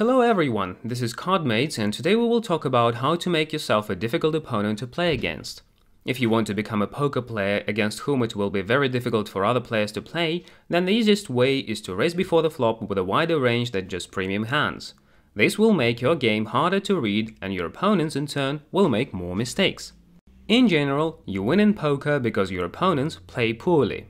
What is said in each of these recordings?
Hello everyone, this is Cardmates and today we will talk about how to make yourself a difficult opponent to play against. If you want to become a poker player against whom it will be very difficult for other players to play, then the easiest way is to raise before the flop with a wider range than just premium hands. This will make your game harder to read and your opponents in turn will make more mistakes. In general, you win in poker because your opponents play poorly.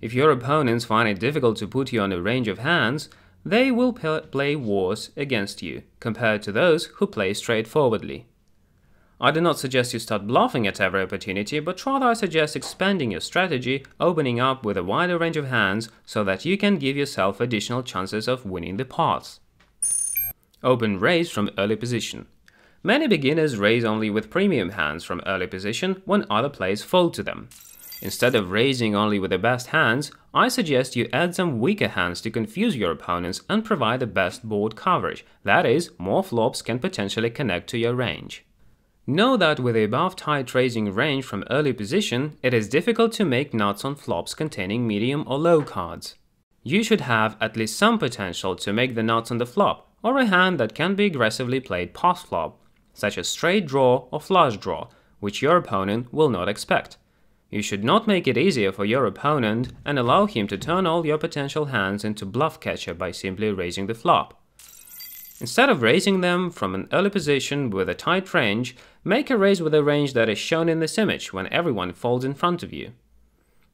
If your opponents find it difficult to put you on a range of hands, they will play wars against you compared to those who play straightforwardly. I do not suggest you start bluffing at every opportunity, but rather I suggest expanding your strategy, opening up with a wider range of hands so that you can give yourself additional chances of winning the pots. Open raise from early position. Many beginners raise only with premium hands from early position when other players fold to them. Instead of raising only with the best hands, I suggest you add some weaker hands to confuse your opponents and provide the best board coverage, that is, more flops can potentially connect to your range. Know that with the above tight raising range from early position, it is difficult to make nuts on flops containing medium or low cards. You should have at least some potential to make the nuts on the flop, or a hand that can be aggressively played post-flop, such as straight draw or flush draw, which your opponent will not expect. You should not make it easier for your opponent and allow him to turn all your potential hands into bluff catcher by simply raising the flop. Instead of raising them from an early position with a tight range, make a raise with a range that is shown in this image when everyone folds in front of you.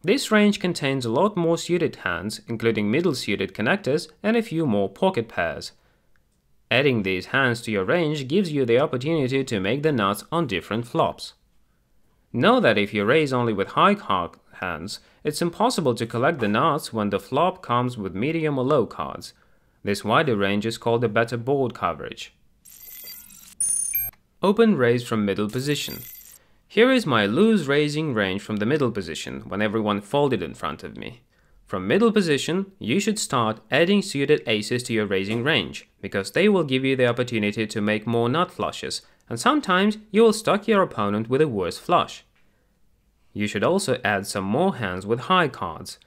This range contains a lot more suited hands, including middle suited connectors and a few more pocket pairs. Adding these hands to your range gives you the opportunity to make the nuts on different flops. Know that if you raise only with high card hands, it's impossible to collect the nuts when the flop comes with medium or low cards. This wider range is called a better board coverage. Open raise from middle position. Here is my loose raising range from the middle position when everyone folded in front of me. From middle position, you should start adding suited aces to your raising range, because they will give you the opportunity to make more nut flushes and sometimes you will stuck your opponent with a worse flush. You should also add some more hands with high cards.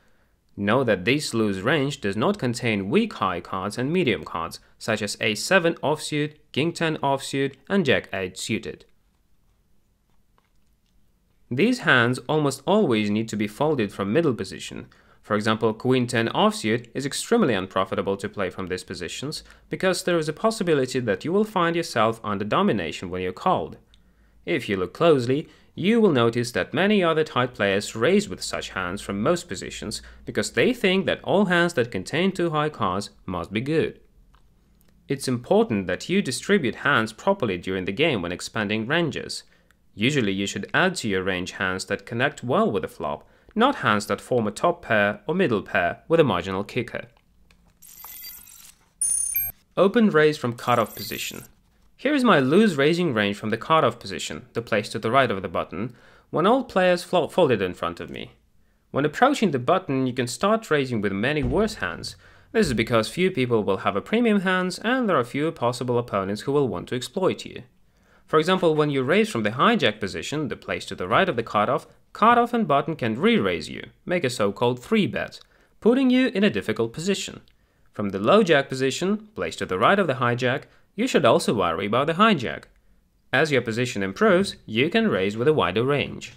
Know that this loose range does not contain weak high cards and medium cards, such as a7 offsuit, king 10 offsuit, and jack 8 suited. These hands almost always need to be folded from middle position, for example, queen 10 offsuit is extremely unprofitable to play from these positions, because there is a possibility that you will find yourself under domination when you're called. If you look closely, you will notice that many other tight players raise with such hands from most positions because they think that all hands that contain two high cards must be good. It's important that you distribute hands properly during the game when expanding ranges. Usually you should add to your range hands that connect well with the flop not hands that form a top pair or middle pair with a marginal kicker. Open raise from cutoff position. Here is my loose raising range from the cutoff position, the place to the right of the button, when all players folded in front of me. When approaching the button, you can start raising with many worse hands. This is because few people will have a premium hands and there are fewer possible opponents who will want to exploit you. For example, when you raise from the hijack position, the place to the right of the cutoff, cutoff and button can re-raise you, make a so-called 3-bet, putting you in a difficult position. From the low jack position, placed to the right of the hijack, you should also worry about the hijack. As your position improves, you can raise with a wider range.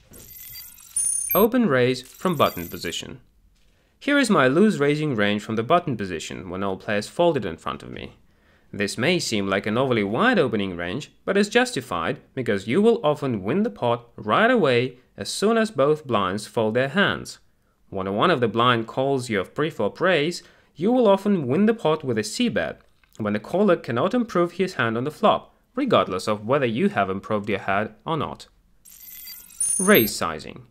Open raise from button position. Here is my loose raising range from the button position when all players folded in front of me. This may seem like an overly wide opening range, but is justified because you will often win the pot right away as soon as both blinds fold their hands. When one of the blind calls you a preflop raise, you will often win the pot with a c-bet, when the caller cannot improve his hand on the flop, regardless of whether you have improved your hand or not. Raise sizing.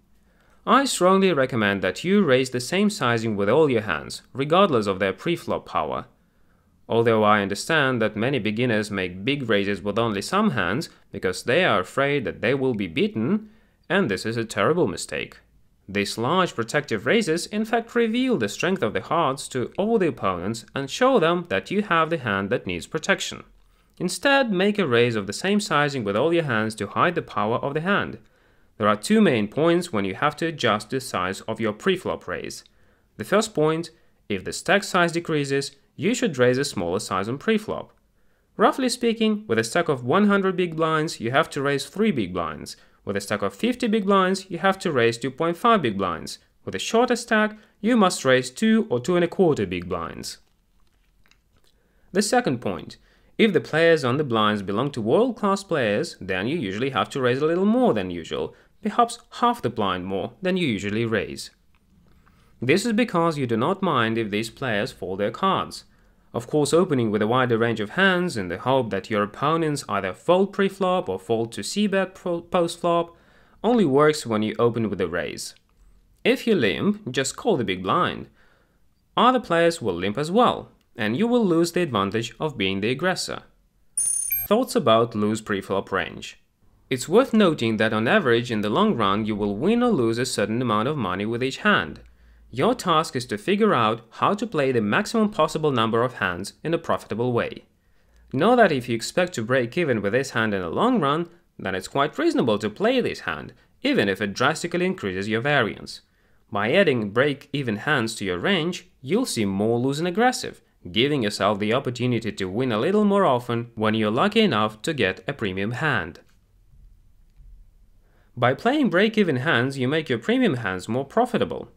I strongly recommend that you raise the same sizing with all your hands, regardless of their preflop power. Although I understand that many beginners make big raises with only some hands because they are afraid that they will be beaten, and this is a terrible mistake. These large protective raises in fact reveal the strength of the hearts to all the opponents and show them that you have the hand that needs protection. Instead, make a raise of the same sizing with all your hands to hide the power of the hand. There are two main points when you have to adjust the size of your preflop raise. The first point, if the stack size decreases, you should raise a smaller size on preflop. Roughly speaking, with a stack of 100 big blinds, you have to raise 3 big blinds. With a stack of 50 big blinds, you have to raise 2.5 big blinds. With a shorter stack, you must raise 2 or 2 and a quarter big blinds. The second point, if the players on the blinds belong to world-class players, then you usually have to raise a little more than usual, perhaps half the blind more than you usually raise. This is because you do not mind if these players fold their cards. Of course, opening with a wider range of hands in the hope that your opponents either fold pre-flop or fold to c-bet post-flop only works when you open with a raise. If you limp, just call the big blind. Other players will limp as well, and you will lose the advantage of being the aggressor. Thoughts about loose pre-flop range. It's worth noting that on average in the long run you will win or lose a certain amount of money with each hand. Your task is to figure out how to play the maximum possible number of hands in a profitable way. Know that if you expect to break even with this hand in the long run, then it's quite reasonable to play this hand, even if it drastically increases your variance. By adding break-even hands to your range, you'll see more loose and aggressive, giving yourself the opportunity to win a little more often when you're lucky enough to get a premium hand. By playing break-even hands, you make your premium hands more profitable.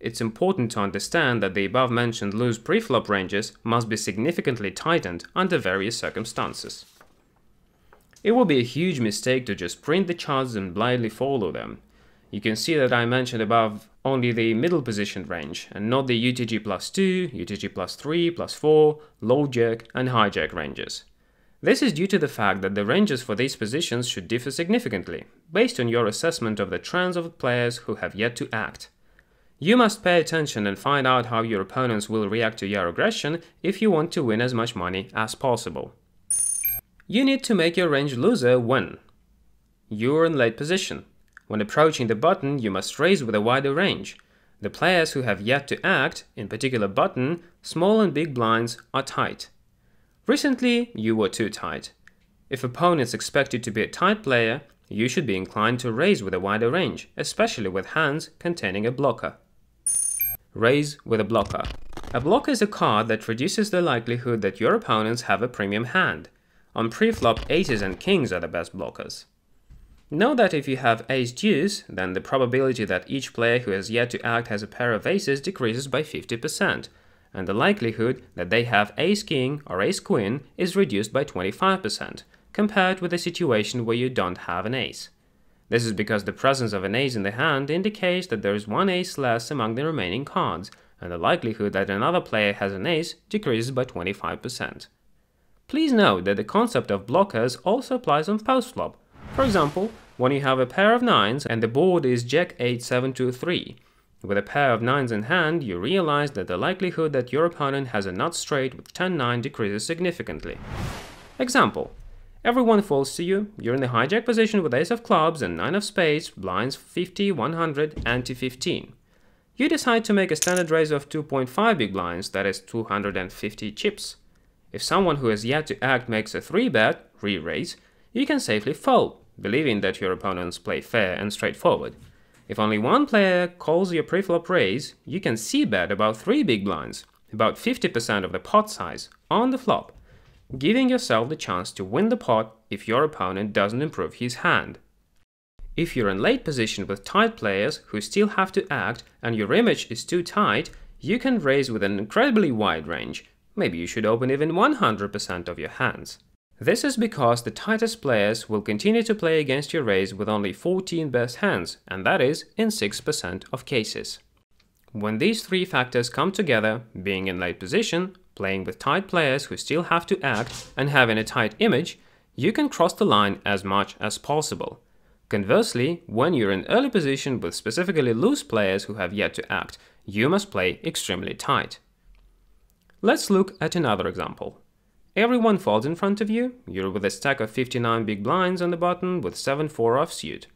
It's important to understand that the above-mentioned loose preflop ranges must be significantly tightened under various circumstances. It would be a huge mistake to just print the charts and blindly follow them. You can see that I mentioned above only the middle position range and not the UTG plus 2, UTG plus 3, plus 4, low jack and high jack ranges. This is due to the fact that the ranges for these positions should differ significantly, based on your assessment of the trends of players who have yet to act. You must pay attention and find out how your opponents will react to your aggression if you want to win as much money as possible. You need to make your range loser when you're in late position. When approaching the button, you must raise with a wider range. The players who have yet to act, in particular button, small and big blinds, are tight. Recently, you were too tight. If opponents expect you to be a tight player, you should be inclined to raise with a wider range, especially with hands containing a blocker. Raise with a blocker. A blocker is a card that reduces the likelihood that your opponents have a premium hand. On pre-flop, aces and kings are the best blockers. Know that if you have ace deuce, then the probability that each player who has yet to act has a pair of aces decreases by 50%, and the likelihood that they have ace king or ace queen is reduced by 25%, compared with a situation where you don't have an ace. This is because the presence of an ace in the hand indicates that there is one ace less among the remaining cards, and the likelihood that another player has an ace decreases by 25%. Please note that the concept of blockers also applies on postflop. For example, when you have a pair of nines and the board is Jack 8 7 2 3. With a pair of nines in hand, you realize that the likelihood that your opponent has a nut straight with 10 9 decreases significantly. Example Everyone falls to you, you're in the hijack position with ace of clubs and nine of spades, blinds 50, 100, ante 15. You decide to make a standard raise of 2.5 big blinds, that is 250 chips. If someone who has yet to act makes a 3-bet, re-raise, you can safely fold, believing that your opponents play fair and straightforward. If only one player calls your preflop raise, you can c-bet about 3 big blinds, about 50% of the pot size, on the flop giving yourself the chance to win the pot if your opponent doesn't improve his hand. If you're in late position with tight players who still have to act and your image is too tight, you can raise with an incredibly wide range. Maybe you should open even 100% of your hands. This is because the tightest players will continue to play against your raise with only 14 best hands, and that is in 6% of cases. When these three factors come together, being in late position, playing with tight players who still have to act and having a tight image, you can cross the line as much as possible. Conversely, when you're in early position with specifically loose players who have yet to act, you must play extremely tight. Let's look at another example. Everyone folds in front of you, you're with a stack of 59 big blinds on the button with 7-4 offsuit.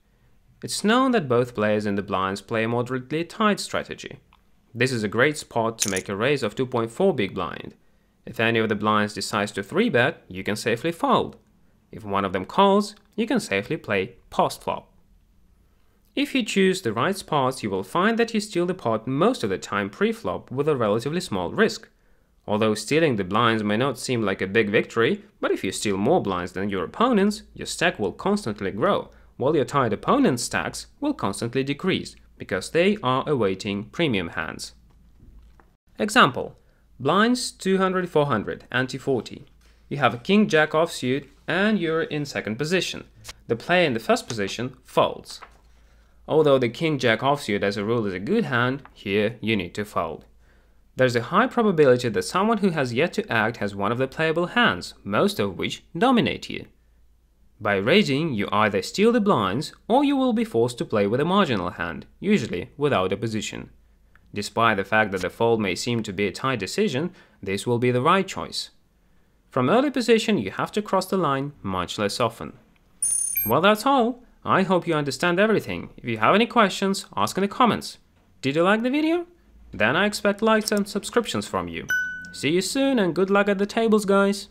It's known that both players in the blinds play a moderately tight strategy. This is a great spot to make a raise of 2.4 big blind. If any of the blinds decides to 3-bet, you can safely fold. If one of them calls, you can safely play post-flop. If you choose the right spots, you will find that you steal the pot most of the time pre-flop with a relatively small risk. Although stealing the blinds may not seem like a big victory, but if you steal more blinds than your opponents, your stack will constantly grow, while your tied opponent's stacks will constantly decrease, because they are awaiting premium hands. Example. Blinds 200 400, ante 40. You have a king jack offsuit and you're in second position. The player in the first position folds. Although the king jack offsuit as a rule is a good hand, here you need to fold. There's a high probability that someone who has yet to act has one of the playable hands, most of which dominate you. By raising, you either steal the blinds or you will be forced to play with a marginal hand, usually without opposition. Despite the fact that the fold may seem to be a tight decision, this will be the right choice. From early position, you have to cross the line much less often. Well, that's all. I hope you understand everything. If you have any questions, ask in the comments. Did you like the video? Then I expect likes and subscriptions from you. See you soon and good luck at the tables, guys!